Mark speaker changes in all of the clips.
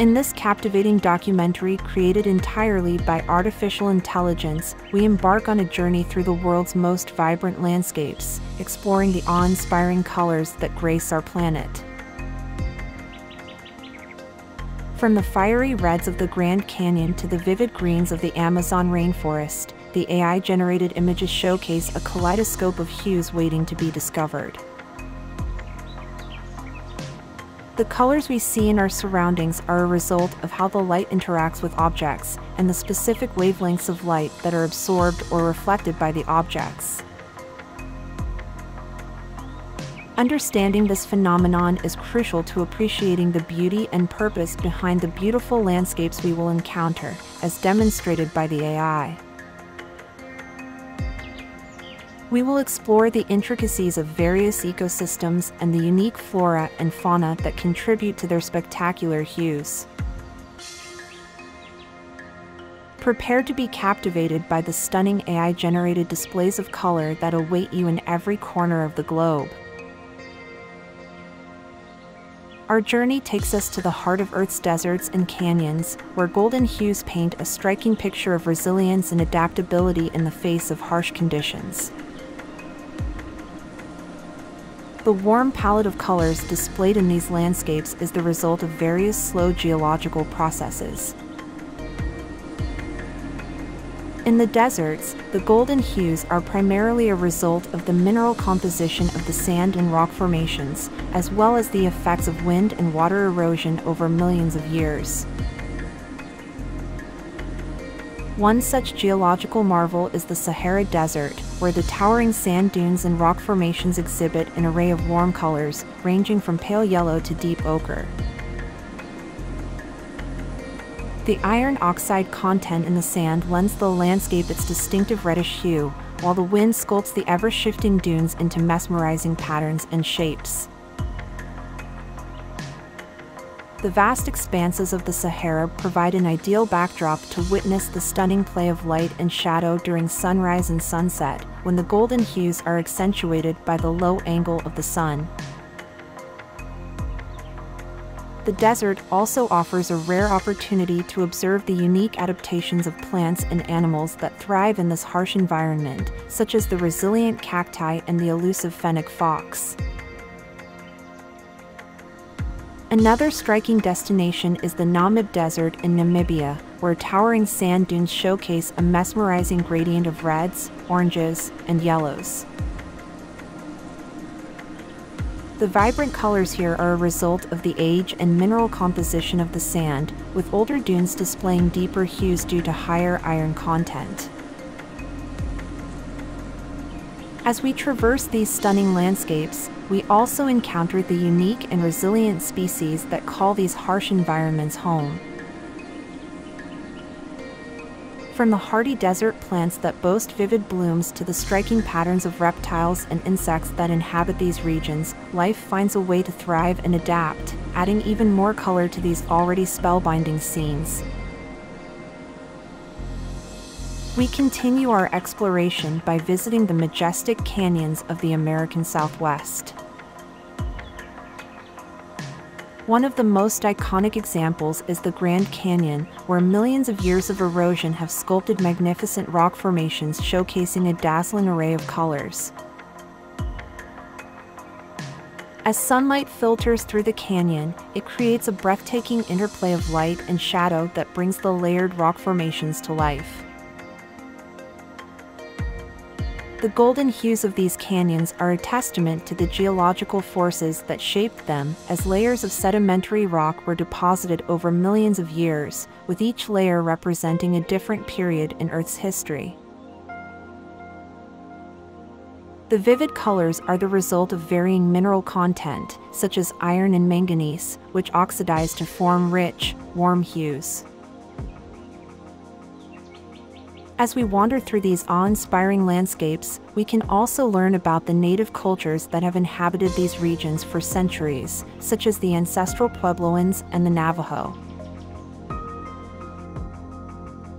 Speaker 1: In this captivating documentary created entirely by artificial intelligence, we embark on a journey through the world's most vibrant landscapes, exploring the awe-inspiring colors that grace our planet. From the fiery reds of the Grand Canyon to the vivid greens of the Amazon rainforest, the AI-generated images showcase a kaleidoscope of hues waiting to be discovered. The colors we see in our surroundings are a result of how the light interacts with objects and the specific wavelengths of light that are absorbed or reflected by the objects. Understanding this phenomenon is crucial to appreciating the beauty and purpose behind the beautiful landscapes we will encounter, as demonstrated by the AI. We will explore the intricacies of various ecosystems and the unique flora and fauna that contribute to their spectacular hues. Prepare to be captivated by the stunning AI-generated displays of color that await you in every corner of the globe. Our journey takes us to the heart of Earth's deserts and canyons, where golden hues paint a striking picture of resilience and adaptability in the face of harsh conditions. The warm palette of colors displayed in these landscapes is the result of various slow geological processes. In the deserts, the golden hues are primarily a result of the mineral composition of the sand and rock formations, as well as the effects of wind and water erosion over millions of years. One such geological marvel is the Sahara Desert, where the towering sand dunes and rock formations exhibit an array of warm colors, ranging from pale yellow to deep ochre. The iron oxide content in the sand lends the landscape its distinctive reddish hue, while the wind sculpts the ever-shifting dunes into mesmerizing patterns and shapes. The vast expanses of the Sahara provide an ideal backdrop to witness the stunning play of light and shadow during sunrise and sunset, when the golden hues are accentuated by the low angle of the sun. The desert also offers a rare opportunity to observe the unique adaptations of plants and animals that thrive in this harsh environment, such as the resilient cacti and the elusive fennec fox. Another striking destination is the Namib Desert in Namibia, where towering sand dunes showcase a mesmerizing gradient of reds, oranges, and yellows. The vibrant colors here are a result of the age and mineral composition of the sand, with older dunes displaying deeper hues due to higher iron content. As we traverse these stunning landscapes, we also encountered the unique and resilient species that call these harsh environments home. From the hardy desert plants that boast vivid blooms to the striking patterns of reptiles and insects that inhabit these regions, life finds a way to thrive and adapt, adding even more color to these already spellbinding scenes. We continue our exploration by visiting the majestic canyons of the American Southwest. One of the most iconic examples is the Grand Canyon, where millions of years of erosion have sculpted magnificent rock formations showcasing a dazzling array of colors. As sunlight filters through the canyon, it creates a breathtaking interplay of light and shadow that brings the layered rock formations to life. The golden hues of these canyons are a testament to the geological forces that shaped them, as layers of sedimentary rock were deposited over millions of years, with each layer representing a different period in Earth's history. The vivid colors are the result of varying mineral content, such as iron and manganese, which oxidize to form rich, warm hues. As we wander through these awe-inspiring landscapes, we can also learn about the native cultures that have inhabited these regions for centuries, such as the ancestral Puebloans and the Navajo.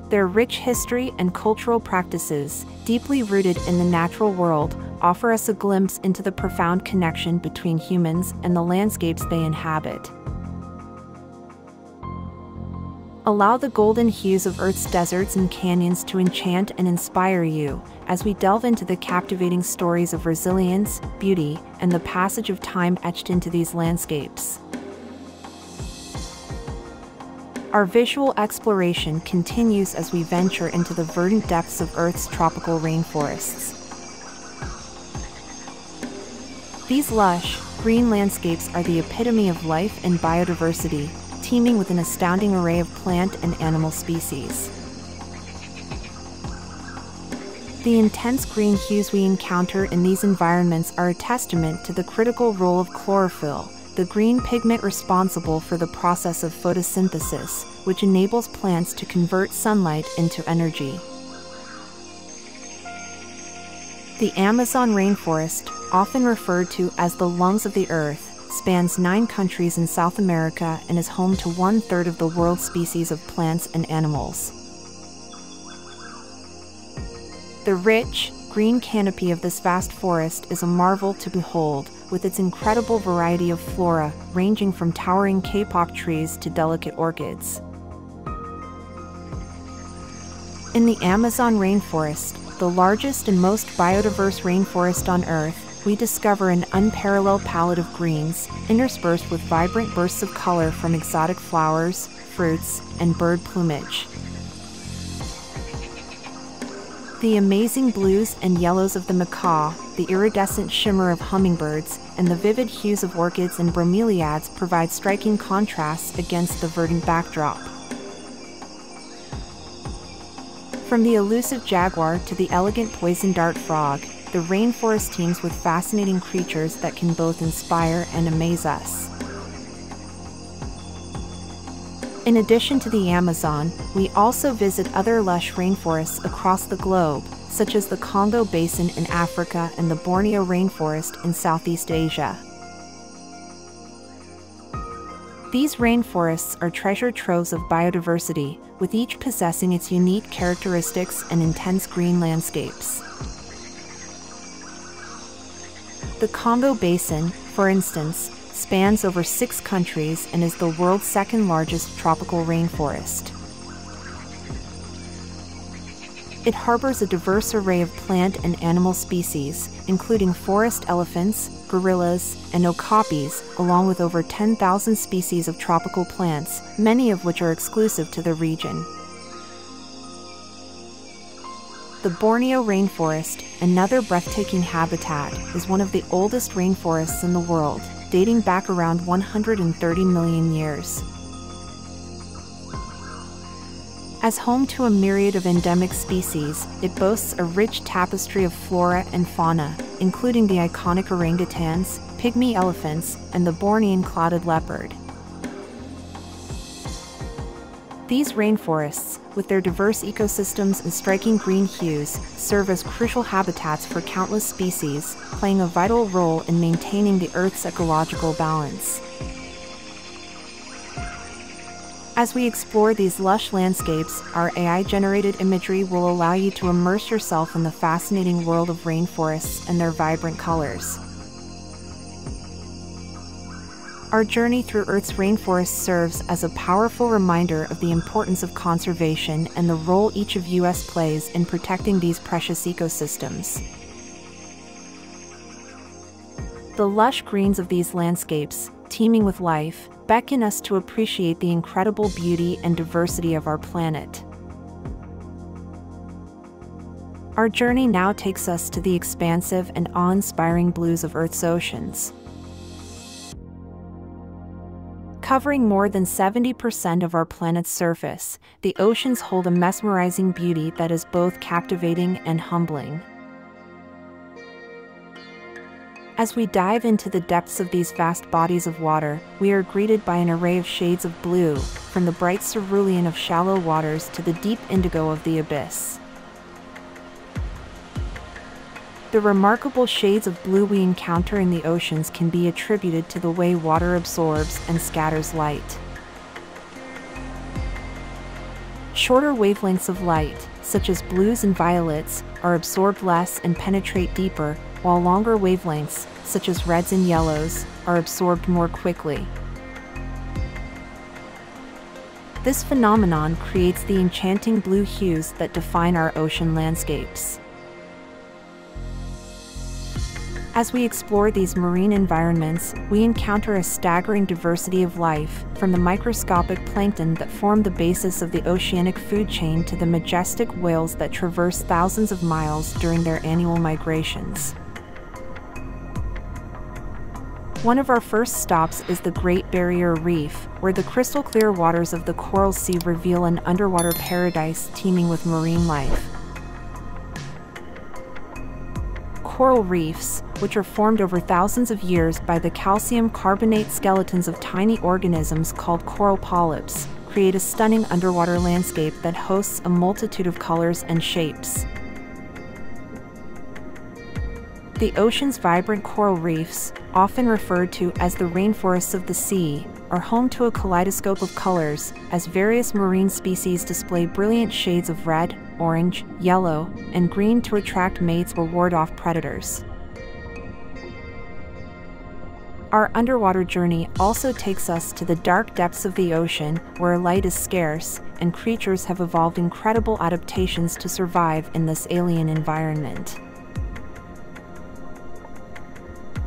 Speaker 1: Their rich history and cultural practices, deeply rooted in the natural world, offer us a glimpse into the profound connection between humans and the landscapes they inhabit. Allow the golden hues of Earth's deserts and canyons to enchant and inspire you as we delve into the captivating stories of resilience, beauty, and the passage of time etched into these landscapes. Our visual exploration continues as we venture into the verdant depths of Earth's tropical rainforests. These lush, green landscapes are the epitome of life and biodiversity, teeming with an astounding array of plant and animal species. The intense green hues we encounter in these environments are a testament to the critical role of chlorophyll, the green pigment responsible for the process of photosynthesis, which enables plants to convert sunlight into energy. The Amazon rainforest, often referred to as the lungs of the earth, spans nine countries in South America and is home to one third of the world's species of plants and animals. The rich, green canopy of this vast forest is a marvel to behold, with its incredible variety of flora, ranging from towering kapok trees to delicate orchids. In the Amazon rainforest, the largest and most biodiverse rainforest on Earth, we discover an unparalleled palette of greens, interspersed with vibrant bursts of color from exotic flowers, fruits, and bird plumage. The amazing blues and yellows of the macaw, the iridescent shimmer of hummingbirds, and the vivid hues of orchids and bromeliads provide striking contrasts against the verdant backdrop. From the elusive jaguar to the elegant poison dart frog, the rainforest teems with fascinating creatures that can both inspire and amaze us. In addition to the Amazon, we also visit other lush rainforests across the globe, such as the Congo Basin in Africa and the Borneo rainforest in Southeast Asia. These rainforests are treasure troves of biodiversity, with each possessing its unique characteristics and intense green landscapes. The Congo Basin, for instance, spans over six countries and is the world's second largest tropical rainforest. It harbors a diverse array of plant and animal species, including forest elephants, gorillas, and okapis, along with over 10,000 species of tropical plants, many of which are exclusive to the region. The Borneo rainforest, another breathtaking habitat, is one of the oldest rainforests in the world, dating back around 130 million years. As home to a myriad of endemic species, it boasts a rich tapestry of flora and fauna, including the iconic orangutans, pygmy elephants, and the Bornean clouded leopard. These rainforests, with their diverse ecosystems and striking green hues, serve as crucial habitats for countless species, playing a vital role in maintaining the Earth's ecological balance. As we explore these lush landscapes, our AI generated imagery will allow you to immerse yourself in the fascinating world of rainforests and their vibrant colors. Our journey through Earth's rainforests serves as a powerful reminder of the importance of conservation and the role each of us plays in protecting these precious ecosystems. The lush greens of these landscapes, teeming with life, beckon us to appreciate the incredible beauty and diversity of our planet. Our journey now takes us to the expansive and awe-inspiring blues of Earth's oceans. Covering more than 70% of our planet's surface, the oceans hold a mesmerizing beauty that is both captivating and humbling. As we dive into the depths of these vast bodies of water, we are greeted by an array of shades of blue, from the bright cerulean of shallow waters to the deep indigo of the abyss. The remarkable shades of blue we encounter in the oceans can be attributed to the way water absorbs and scatters light. Shorter wavelengths of light, such as blues and violets, are absorbed less and penetrate deeper, while longer wavelengths, such as reds and yellows, are absorbed more quickly. This phenomenon creates the enchanting blue hues that define our ocean landscapes. As we explore these marine environments, we encounter a staggering diversity of life, from the microscopic plankton that form the basis of the oceanic food chain to the majestic whales that traverse thousands of miles during their annual migrations. One of our first stops is the Great Barrier Reef, where the crystal clear waters of the Coral Sea reveal an underwater paradise teeming with marine life. Coral reefs, which are formed over thousands of years by the calcium carbonate skeletons of tiny organisms called coral polyps, create a stunning underwater landscape that hosts a multitude of colors and shapes. The ocean's vibrant coral reefs, often referred to as the rainforests of the sea, are home to a kaleidoscope of colors, as various marine species display brilliant shades of red, orange, yellow, and green to attract mates or ward off predators. Our underwater journey also takes us to the dark depths of the ocean where light is scarce and creatures have evolved incredible adaptations to survive in this alien environment.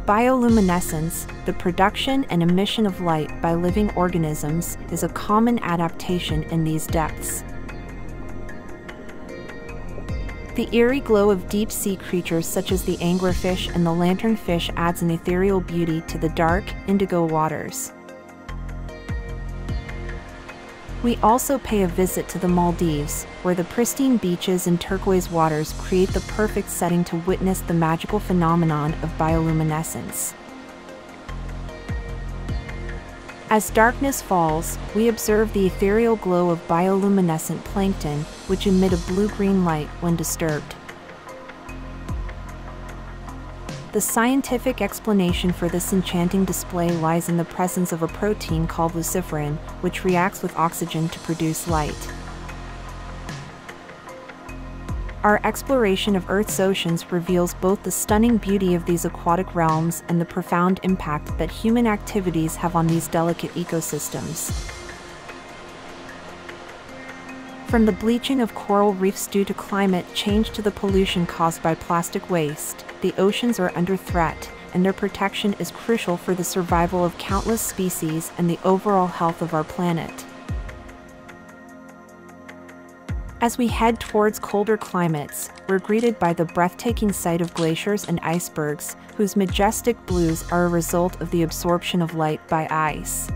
Speaker 1: Bioluminescence, the production and emission of light by living organisms, is a common adaptation in these depths. The eerie glow of deep sea creatures such as the anglerfish and the lanternfish adds an ethereal beauty to the dark, indigo waters. We also pay a visit to the Maldives, where the pristine beaches and turquoise waters create the perfect setting to witness the magical phenomenon of bioluminescence. As darkness falls, we observe the ethereal glow of bioluminescent plankton, which emit a blue-green light when disturbed. The scientific explanation for this enchanting display lies in the presence of a protein called luciferin, which reacts with oxygen to produce light. Our exploration of Earth's oceans reveals both the stunning beauty of these aquatic realms and the profound impact that human activities have on these delicate ecosystems. From the bleaching of coral reefs due to climate change to the pollution caused by plastic waste, the oceans are under threat, and their protection is crucial for the survival of countless species and the overall health of our planet. As we head towards colder climates, we're greeted by the breathtaking sight of glaciers and icebergs, whose majestic blues are a result of the absorption of light by ice.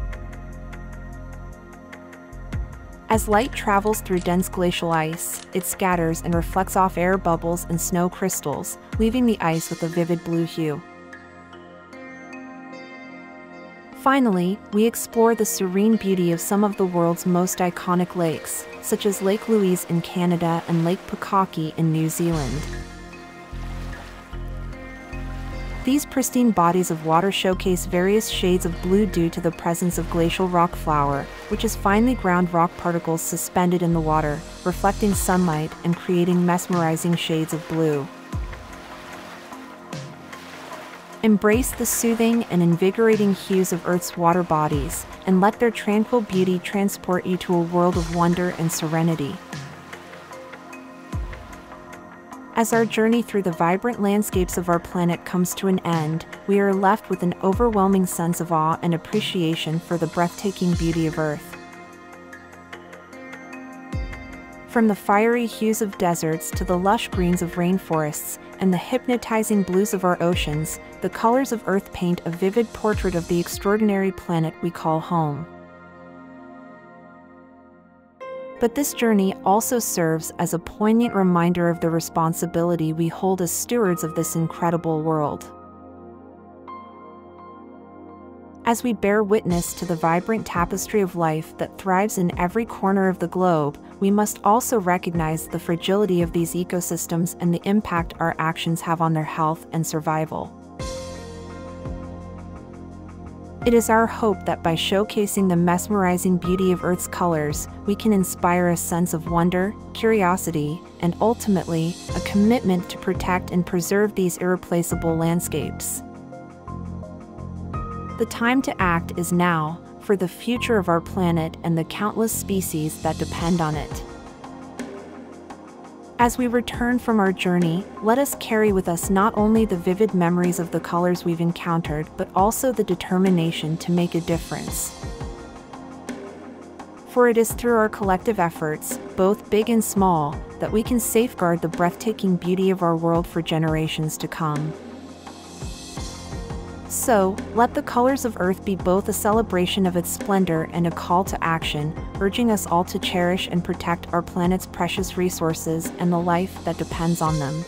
Speaker 1: As light travels through dense glacial ice, it scatters and reflects off air bubbles and snow crystals, leaving the ice with a vivid blue hue. Finally, we explore the serene beauty of some of the world's most iconic lakes, such as Lake Louise in Canada and Lake Pukaki in New Zealand. These pristine bodies of water showcase various shades of blue due to the presence of glacial rock flour, which is finely ground rock particles suspended in the water, reflecting sunlight and creating mesmerizing shades of blue. Embrace the soothing and invigorating hues of Earth's water bodies, and let their tranquil beauty transport you to a world of wonder and serenity. As our journey through the vibrant landscapes of our planet comes to an end, we are left with an overwhelming sense of awe and appreciation for the breathtaking beauty of Earth. From the fiery hues of deserts to the lush greens of rainforests and the hypnotizing blues of our oceans, the colors of Earth paint a vivid portrait of the extraordinary planet we call home. But this journey also serves as a poignant reminder of the responsibility we hold as stewards of this incredible world. As we bear witness to the vibrant tapestry of life that thrives in every corner of the globe, we must also recognize the fragility of these ecosystems and the impact our actions have on their health and survival. It is our hope that by showcasing the mesmerizing beauty of Earth's colors, we can inspire a sense of wonder, curiosity, and ultimately, a commitment to protect and preserve these irreplaceable landscapes. The time to act is now, for the future of our planet and the countless species that depend on it. As we return from our journey, let us carry with us not only the vivid memories of the colors we've encountered, but also the determination to make a difference. For it is through our collective efforts, both big and small, that we can safeguard the breathtaking beauty of our world for generations to come. So, let the colors of Earth be both a celebration of its splendor and a call to action, urging us all to cherish and protect our planet's precious resources and the life that depends on them.